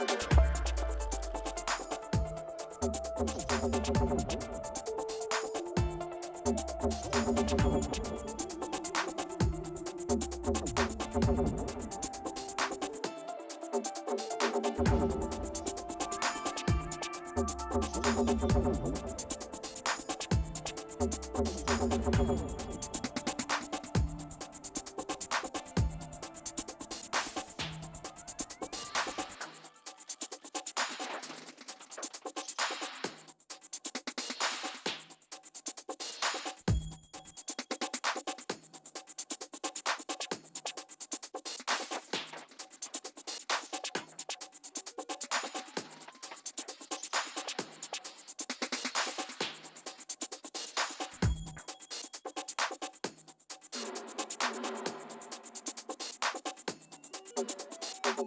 Thank you. I'm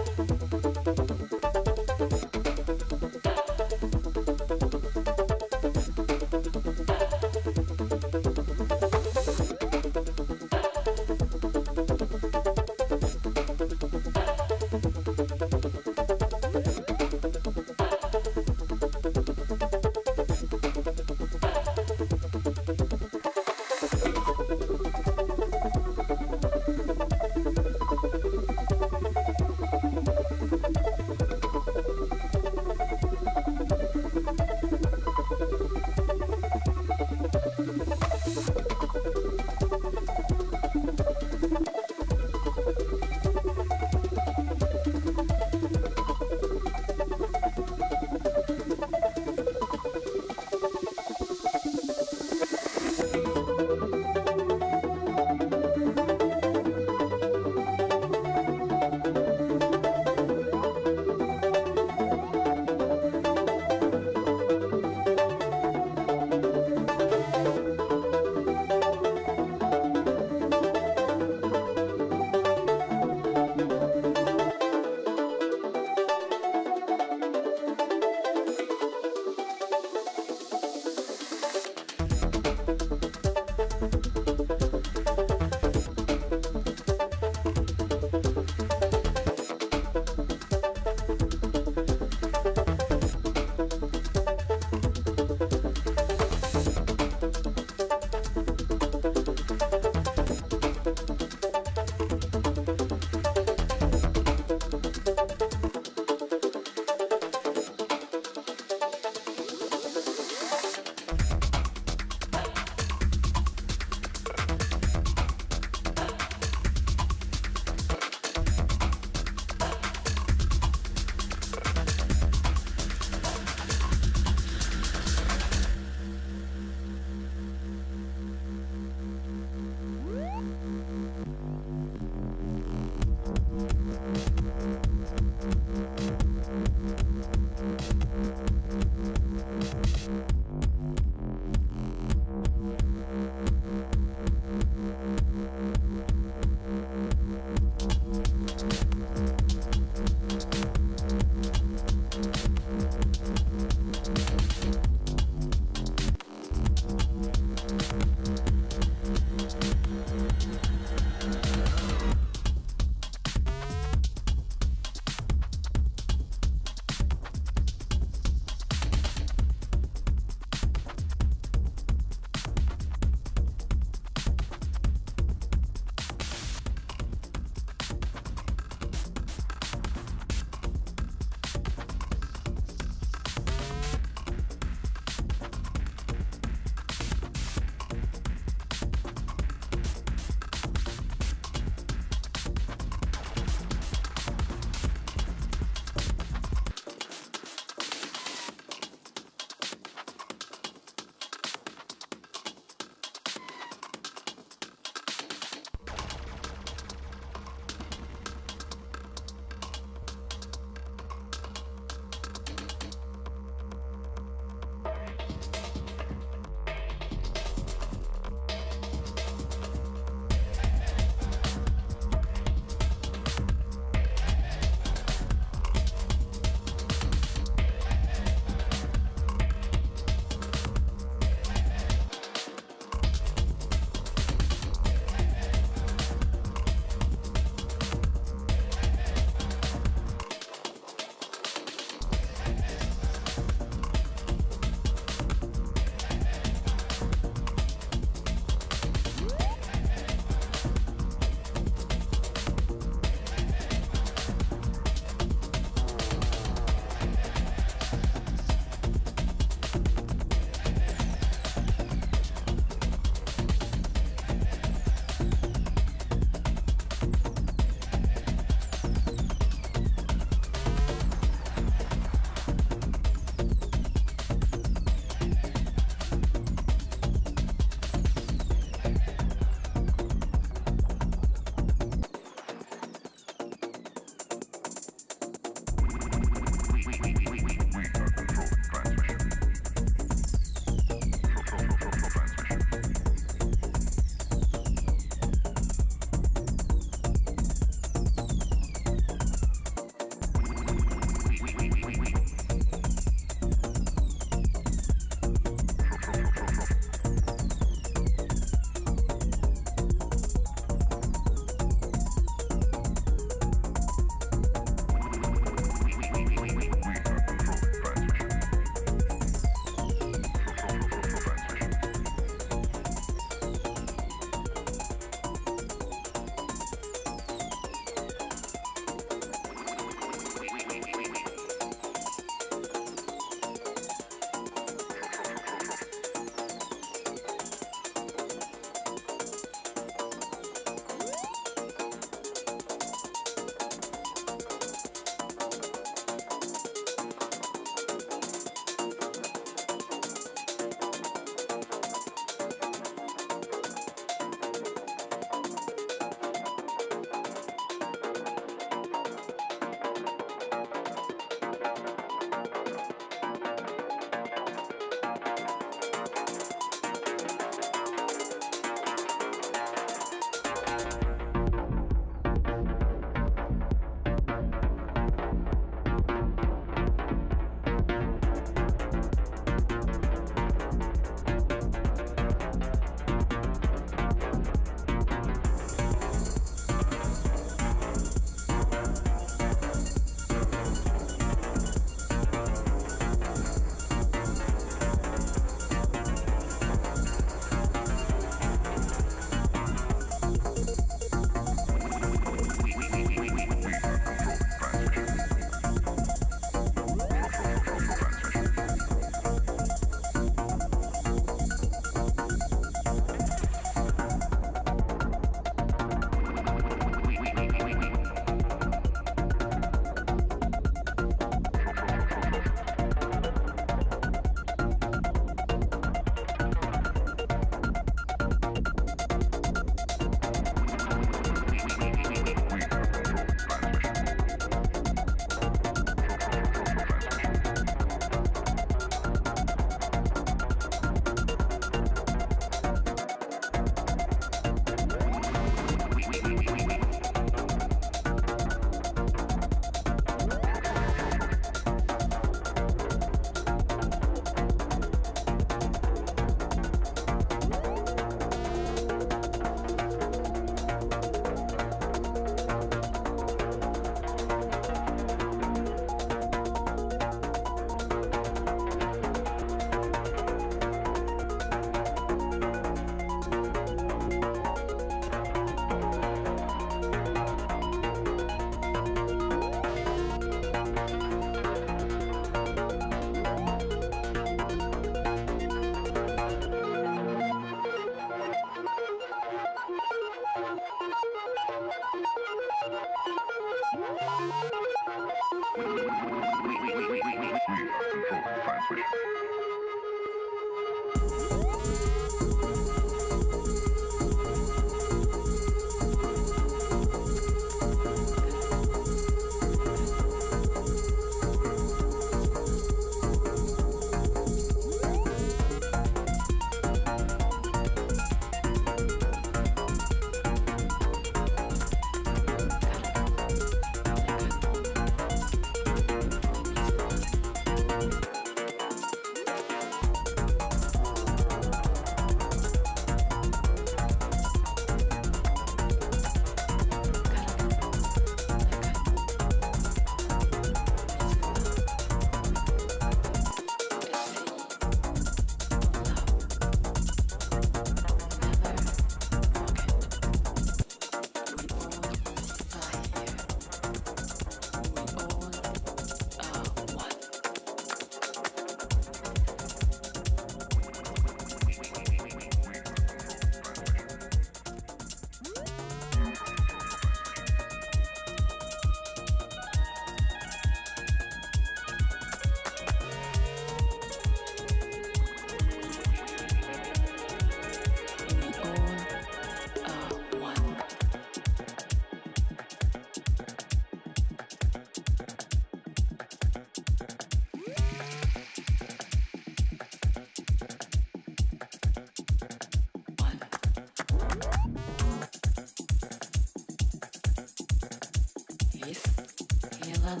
Feel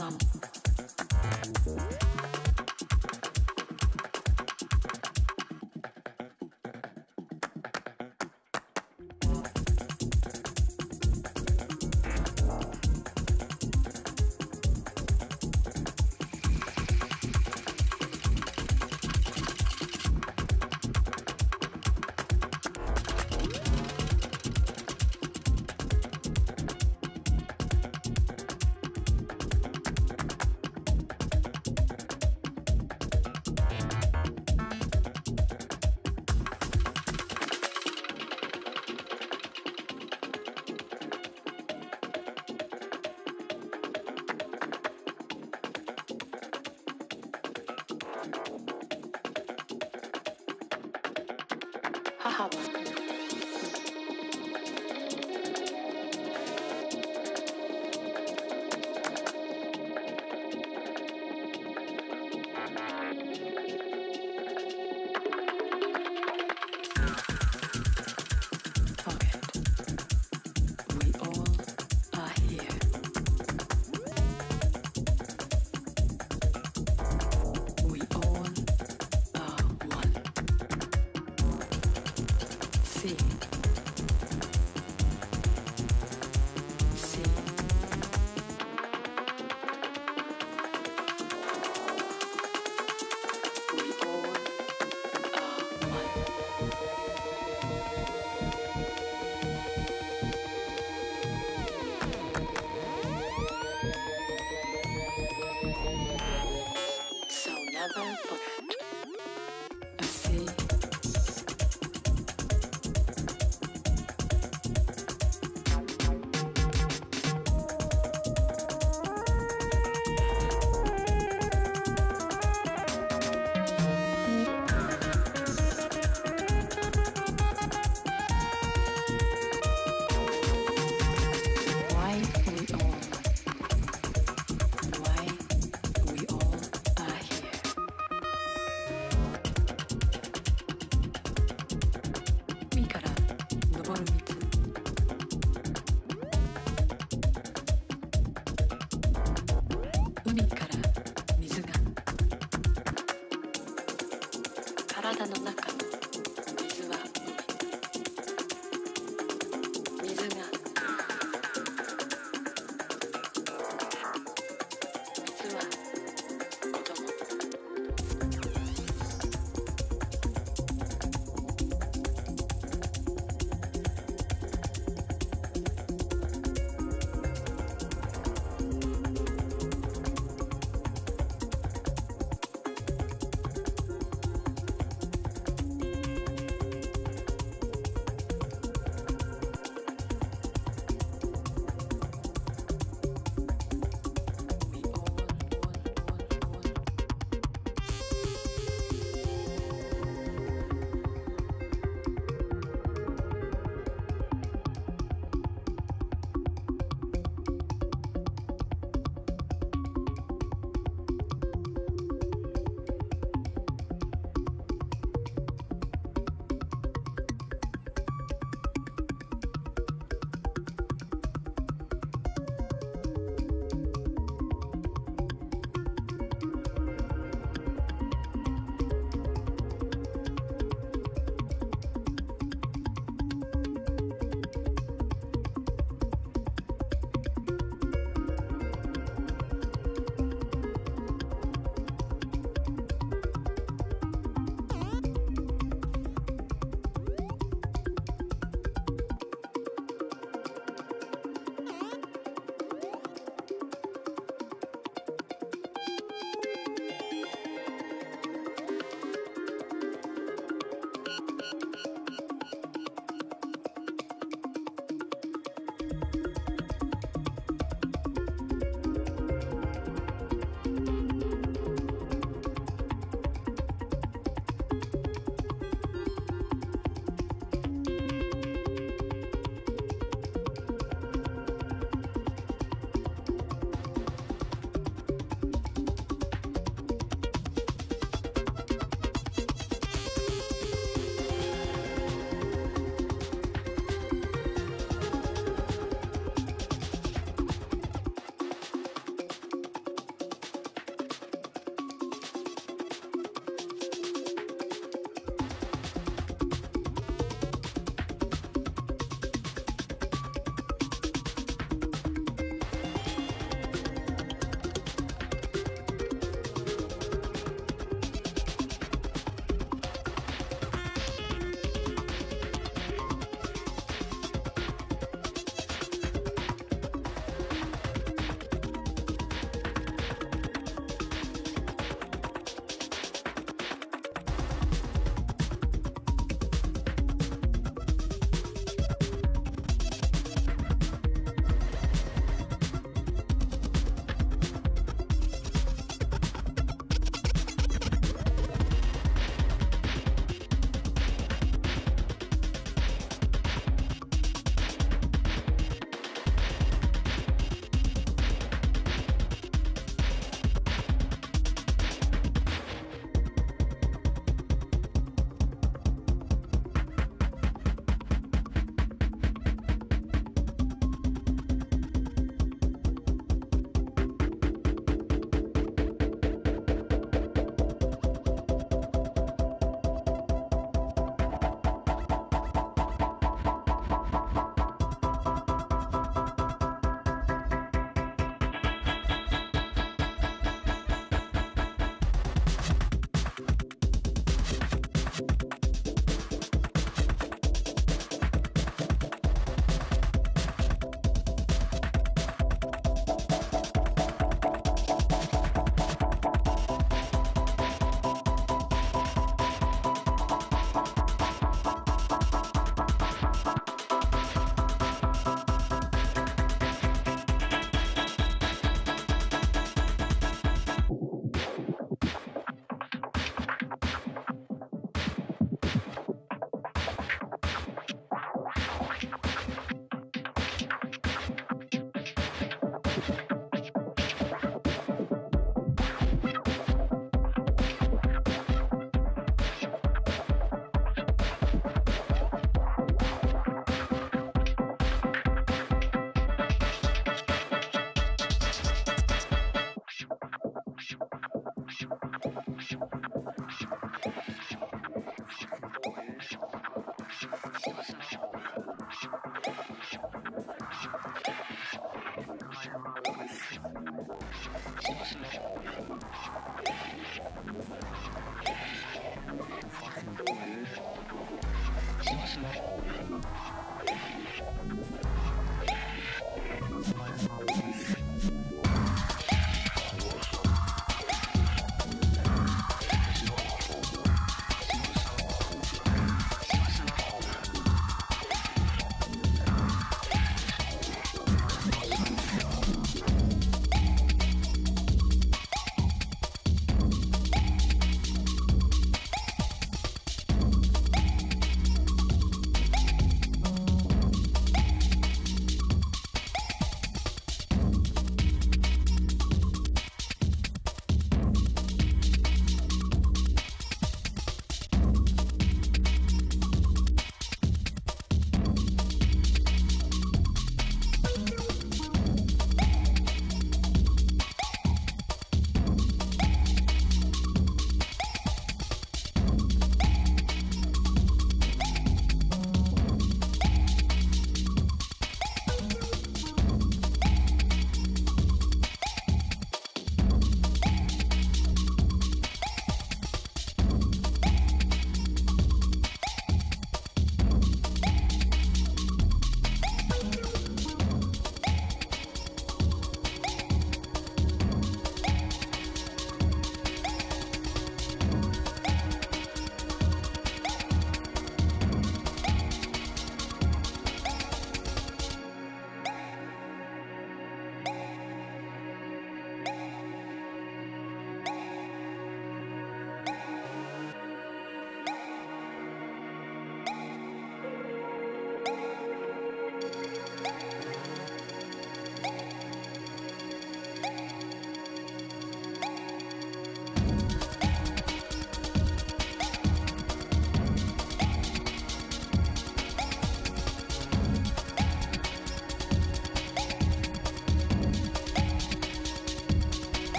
哈哈吧。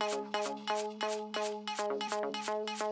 Thank you.